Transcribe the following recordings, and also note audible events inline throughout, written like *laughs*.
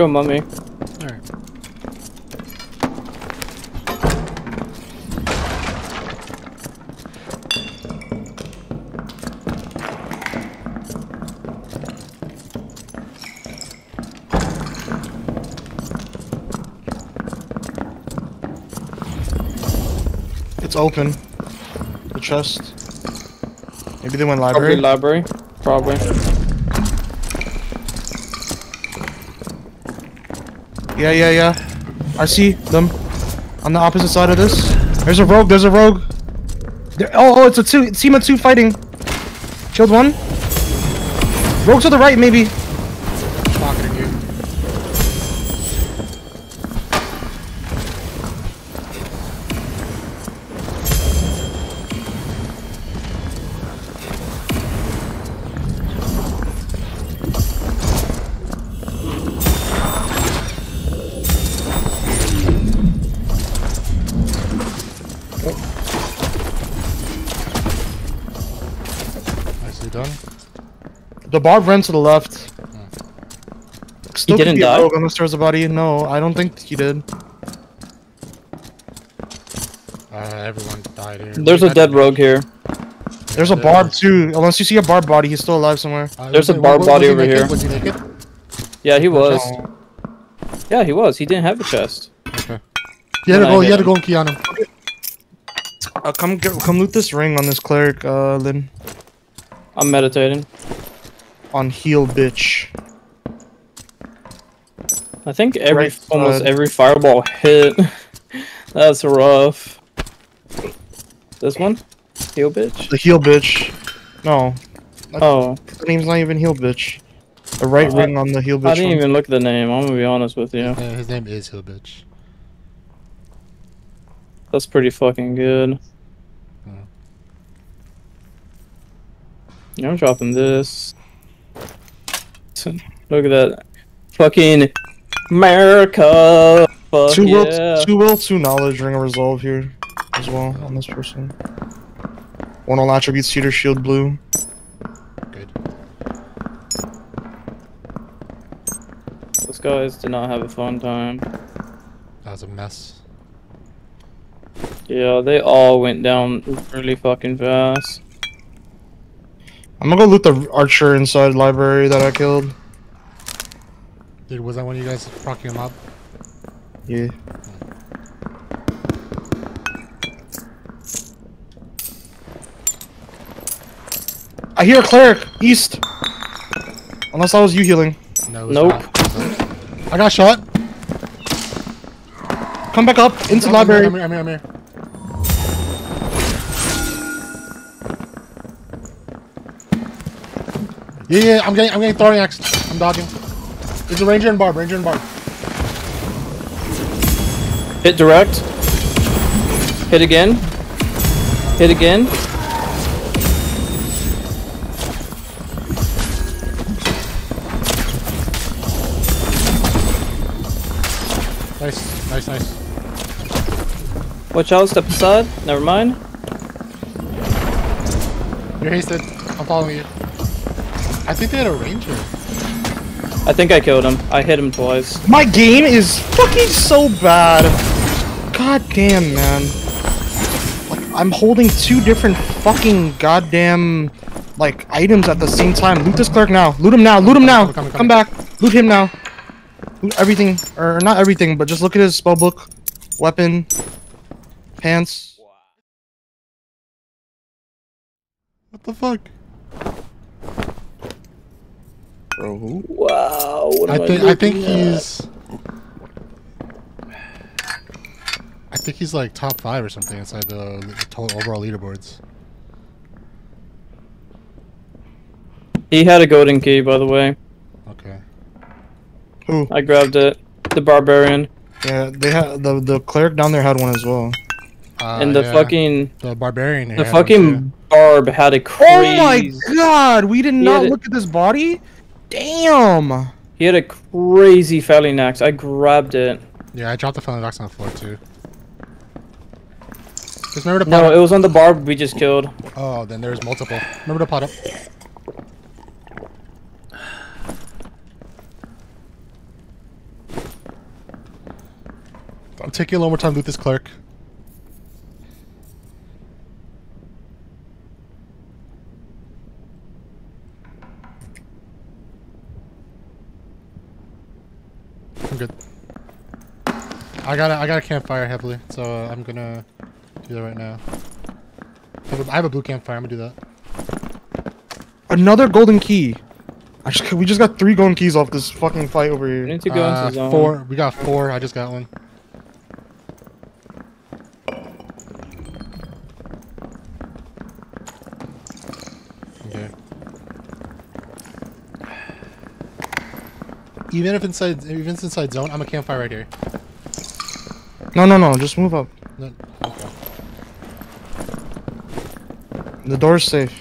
go, mummy. Alright. It's open. The chest. Maybe they went Probably library. library. Probably. Yeah, yeah, yeah. I see them on the opposite side of this. There's a rogue. There's a rogue. There, oh, oh, it's a two. It's team two fighting. Killed one. Rogue to the right, maybe. The barb ran to the left. Still could didn't be a die? rogue unless there was a body. No, I don't think he did. Uh, everyone died here. There's a dead rogue here. There's a barb too. Unless you see a barb body, he's still alive somewhere. Uh, There's a barb body over naked? here. Was he naked? Yeah, he was. No. Yeah, he was. He didn't have a chest. Okay. You had to go. You had to go and key on him. Uh, come get, come loot this ring on this cleric, uh, Lin. I'm meditating. On heal, bitch. I think every Right almost side. every fireball hit. *laughs* That's rough. This one? Heal bitch? The heal, bitch. No, Oh, the name's not even heal, bitch. The right Uh, ring on the heal, bitch. I didn't one. even look at the name. I'm gonna be honest with you. Yeah, his name is Hill Bitch. That's pretty fucking good. Yeah, I'm dropping this. Look at that. Fucking America. Fuck Two will, yeah. two will, two knowledge, ring of resolve here as well on this person. One all attributes, heater shield, blue. Good. Those guys did not have a fun time. That was a mess. Yeah, they all went down really fucking fast. I'm gonna go loot the archer inside library that I killed. Dude, was that one of you guys rocking him up? Yeah. I hear a cleric east. Unless that was you healing. No. Nope. not. I got shot. Come back up into I'm library. I'm here. I'm here. I'm here. Yeah, yeah, I'm getting, I'm getting throwing axe. I'm dodging. There's a ranger and barb, ranger and barb. Hit direct. Hit again. Hit again. Nice, nice, nice. Watch out, step aside. Never mind. You're hasted. I'm following you. I think they had a ranger. I think I killed him. I hit him twice. My game is fucking so bad. God damn, man. Like, I'm holding two different fucking goddamn like items at the same time. Loot this clerk now. Loot him now. Loot him now. Coming, coming, Come back. Loot him now. Loot everything, or not everything, but just look at his spell book, weapon, pants. What the fuck? Bro, who? Wow. What I am think I think at? he's. I think he's like top five or something inside the, the total overall leaderboards. He had a golden key, by the way. Okay. Who? I grabbed it. The barbarian Yeah, they had the the cleric down there had one as well. Uh, and the yeah, fucking the barbarian. the had one fucking barb had a crazy. Oh my god, we did not look at this body? Damn! He had a crazy felling axe. I grabbed it. Yeah, I dropped the felon box on the floor too. Just remember to pot No, up. it was on the barb we just killed. Oh, then there's multiple. Remember to pot up. I'm taking a little more time to loot this clerk. I'm good. I got a, I got a campfire heavily, so uh, I'm gonna do that right now. I have, a, I have a blue campfire. I'm gonna do that. Another golden key. I just, we just got three golden keys off this fucking fight over We here. need to go Uh, into zone. four. We got four. I just got one. Okay. Even if inside, even if inside zone, I'm a campfire right here. No, no, no, just move up. No, okay. The door's safe.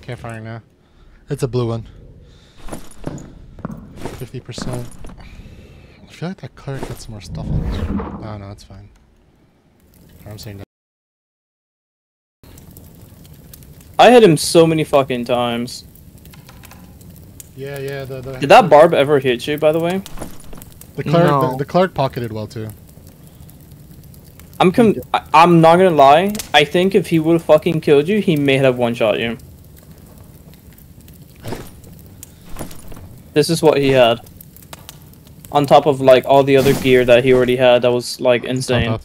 Campfire now. It's a blue one. Fifty percent. I feel like that cleric got some more stuff on it. Oh no, it's fine. I'm saying that. I hit him so many fucking times. Yeah, yeah. The the, Did that barb ever hit you, by the way? the cleric No. the, the cleric pocketed well too. I'm com- I- I'm not gonna lie. I think if he would have fucking killed you, he may have one shot you. This is what he had. On top of like all the other gear that he already had, that was like insane.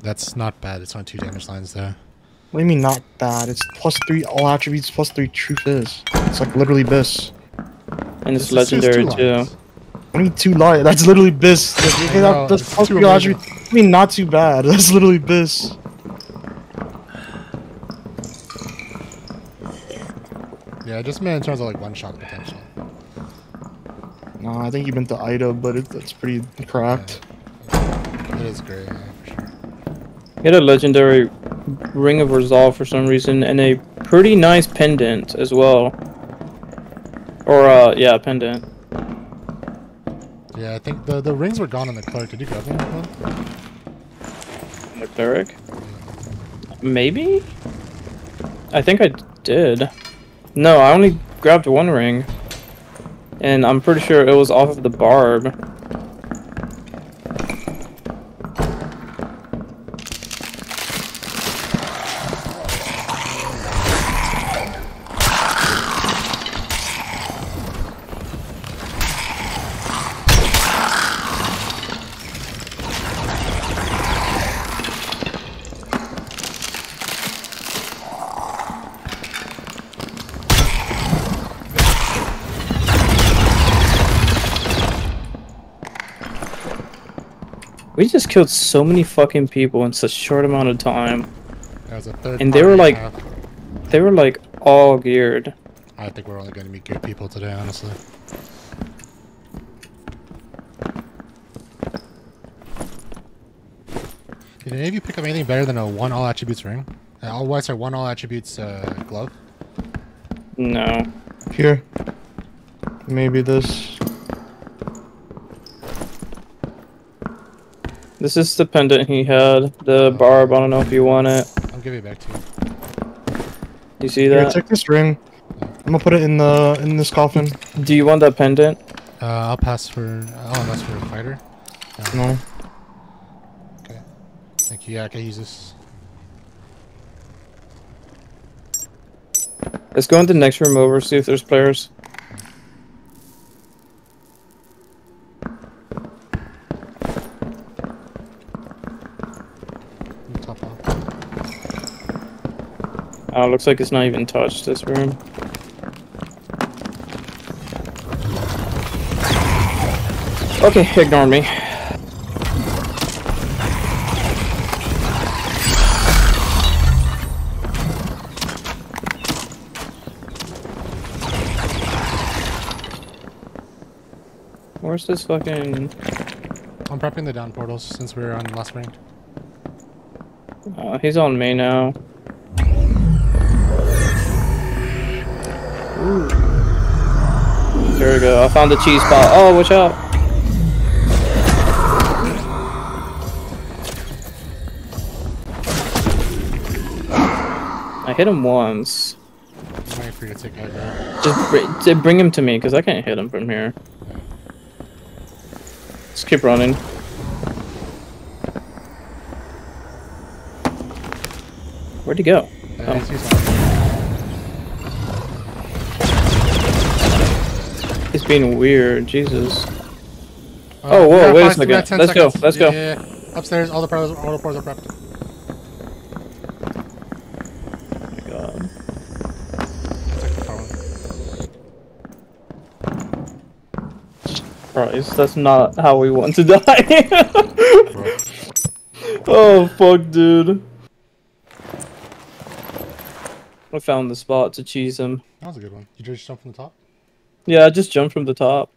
That's not bad. It's on two damage lines there. What do you mean not bad? It's plus three all attributes plus three truth is. It's like literally bis. And it's This is- this legendary too. lines. What mean two light? That's literally bis. Like, *laughs* you I can know, have- that's it's plus three amazing. attributes. I mean not too bad. *laughs* That's literally bis. Yeah, just meant in terms of like one shot potential. Nah, I think you meant the Ida, but it, that's pretty cracked. It is great, yeah, for sure. He had a legendary ring of resolve for some reason, and a pretty nice pendant as well. Or uh, yeah, pendant. Yeah, I think the the rings were gone on the cleric. Did you grab them? Glenn? The cleric? Maybe? I think I did. No, I only grabbed one ring. And I'm pretty sure it was off of the barb. We just killed so many fucking people in such a short amount of time. That was a third. And they were like- half. They were like all geared. I think we're only going to meet good people today, honestly. Did any of you pick up anything better than a one all attributes ring? Uh, all whites are one all attributes uh, glove. No. Here. Maybe this. This is the pendant he had. The barb, I don't know if you want it. I'll give it back to you. You see Here, that? take this ring. I'm gonna put it in the in this coffin. Do you want that pendant? Uh, I'll pass for. Oh, that's for a fighter. No. Okay. Thank you. Yeah, I can use this. Let's go into the next room over, see if there's players. Let me top off. Oh, looks like it's not even touched, this room. Okay, ignore me. Where's this fucking... I'm prepping the down portals since we are on last range. Uh, he's on me now. There we go. I found the cheese spot. Oh, watch out. I hit him once. I'm waiting for you to take. Just br to bring him to me, because I can't hit him from here. Let's keep running. Where'd he go? Uh, yeah, Oh. He's- he's on. He's being weird. Jesus. Uh, Oh, whoa, wait a five- we got second. Let's go, let's go. Yeah, yeah, yeah. Upstairs, all the portals, all the portals are prepped. Oh my god. Check the power one. Christ, that's not how we want to *laughs* die. *laughs* Oh, fuck, dude. I found the spot to cheese him. That was a good one. You just jump from the top? Yeah, I just jumped from the top.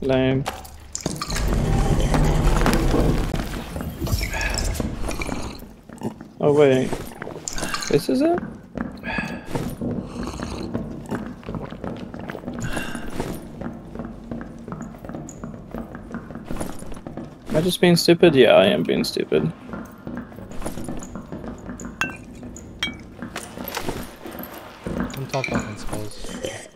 Lame. Oh wait. This is it? Am I just being stupid? Yeah, I am being stupid. Top offense, suppose.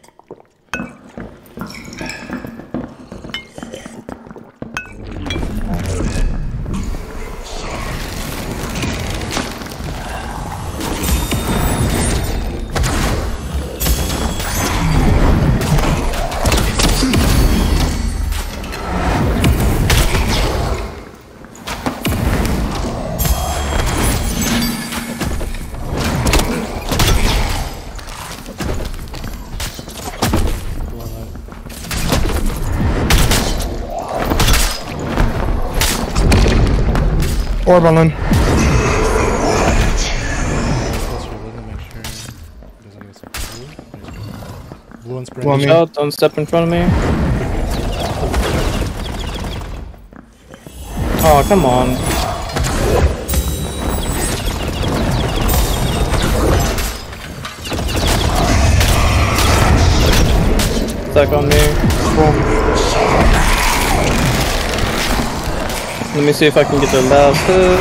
Get blue. There's Blue and spray. Well, I mean- don't step in front of me. Oh, come on. Stuck on me. Let me see if I can get the last hit.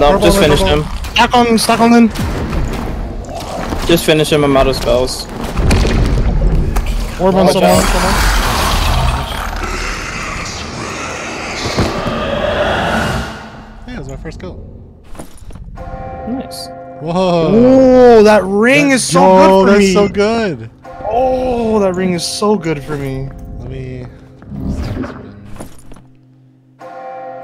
No, Purple, just finish purple. him. Stack on, stack on Lynn. Just finish him. I'm out of spells. Orb on Watch someone. out. someone. Hey, it was my first kill. Nice. Whoa. Oh, that ring That- is so Yo, good for that's me. so good. Oh, that ring is so good for me. Let me.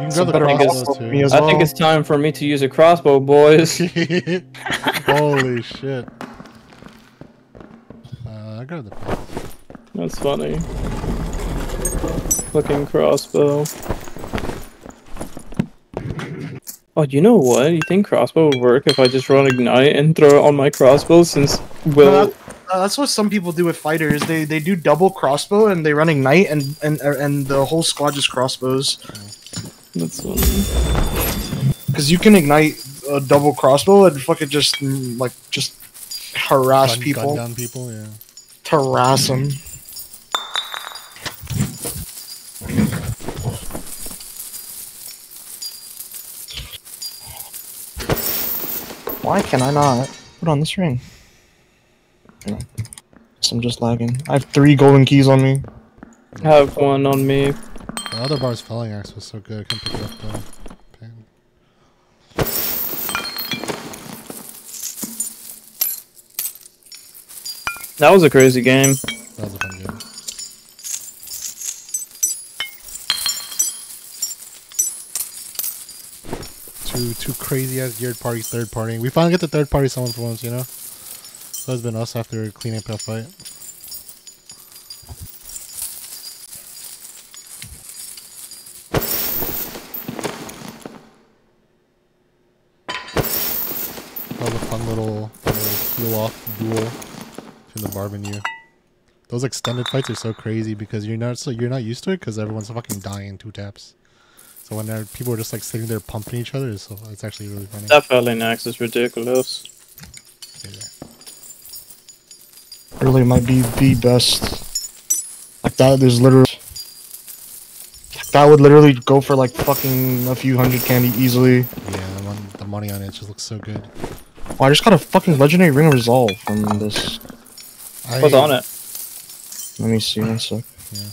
You can It's grab the crossbow crossbow too. me as I think it's time for me to use a crossbow, boys. *laughs* *laughs* Holy shit. Uh, I grabbed the. That's funny. Fucking crossbow. Oh, you know what? You think crossbow would work if I just run ignite and throw it on my crossbow since Will. Uh, uh, that's what some people do with fighters. They they do double crossbow and they run ignite and and uh, and the whole squad just crossbows. That's funny. Because you can ignite a double crossbow and fucking just mm, like just harass gun, people. Gun down people, yeah. Harass them. Why can I not put on this ring? I'm just lagging. I have three golden keys on me. I have one on me. The other bar's felling axe was so good. I couldn't pick it up though. Pain. That was a crazy game. That was a fun game. Two two crazy ass geared parties, third party. We finally get the third party someone for once, you know. So it's been us after cleaning up fight. That was a fun little, little heal off duel between the Barb and you. Those extended fights are so crazy because you're not so you're not used to it because everyone's fucking dying two taps. So when they're, people are just like sitting there pumping each other, so it's actually really funny. That felling axe is ridiculous. Yeah. Really might be the best. Like that, there's literally. Like that would literally go for like fucking a few hundred candy easily. Yeah, the, mon- the money on it just looks so good. Oh, I just got a fucking legendary ring of resolve from this. I, What's on it? Let me see one sec. Yeah.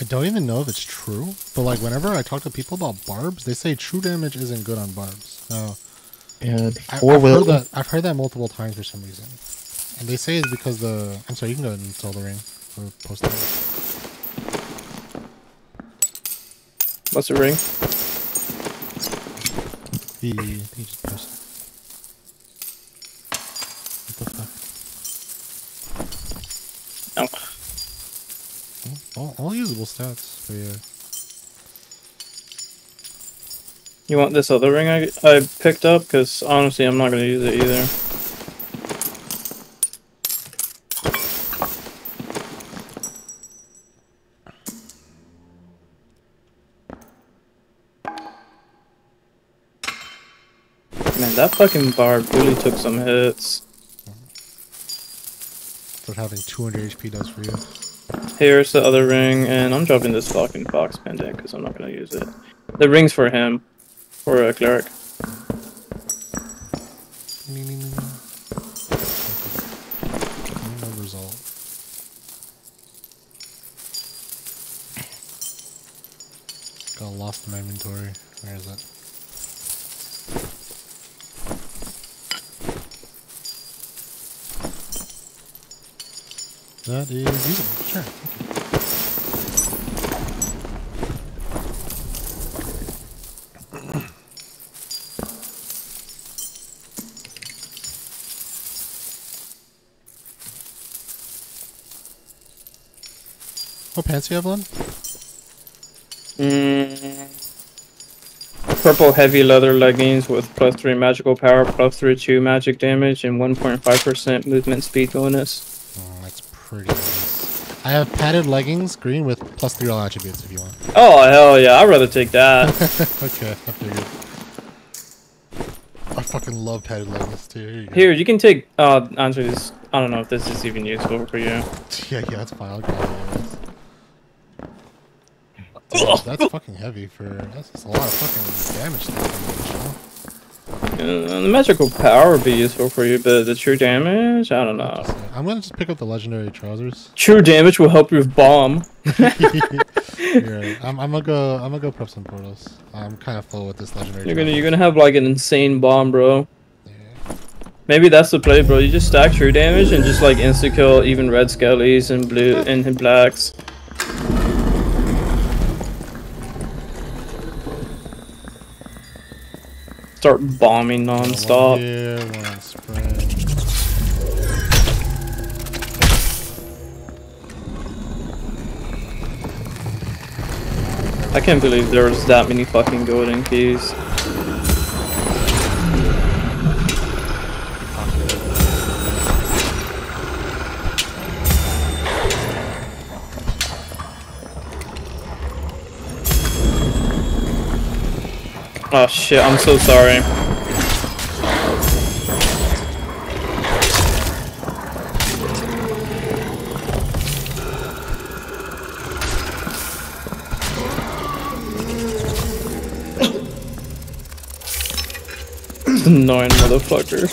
I don't even know if it's true, but like whenever I talk to people about barbs, they say true damage isn't good on barbs. Now, Yeah, I, four I've will. heard that I've heard that multiple times for some reason, and they say it's because the. I'm sorry, you can go ahead and install the ring or post it. What's the ring? He, he just posted. What the fuck? Oh. All, all usable stats, but yeah. You want this other ring I, I picked up? Because honestly, I'm not going to use it either. Man, that fucking barb really took some hits. What having 200 HP does for you. Here's the other ring, and I'm dropping this fucking fox pendant because I'm not to use it. The ring's for him. For a cleric. Me, me, me. Got lost in my inventory. Where is it? That is usable. Sure. *clears throat* What pants do you have on? Mm. Purple heavy leather leggings with plus 3 magical power, plus 3 2 magic damage, and 1.5% movement speed bonus. Oh, that's pretty nice. I have padded leggings, green with plus three all attributes if you want. Oh, hell yeah, I'd rather take that. *laughs* okay, I figured. I fucking love padded leggings too. Here you go. Here, you can take. Uh, answer this. I don't know if this is even useful for you. *laughs* Yeah, yeah, that's fine. I'll grab it. Damn, that's *laughs* fucking heavy for. That's, that's a lot of fucking damage. damage, Uh, the magical power would be useful for you, but the true damage, I don't know. I'm gonna just pick up the legendary trousers. True damage will help you with bomb. *laughs* You're right. I'm, I'm gonna go. I'm gonna go prep some portals. I'm kind of full with this legendary. You're gonna, you're gonna have like an insane bomb, bro. Yeah. Maybe that's the play, bro. You just stack true damage and just like insta kill even red skellies and blue and blacks. Start bombing non-stop. here, one on spring. I can't believe there's that many fucking golden keys. Oh shit, I'm so sorry. Annoying motherfucker.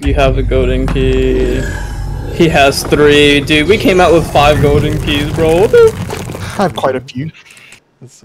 You have a golden key. He has three. Dude, we came out with five golden keys, bro. Have quite a few.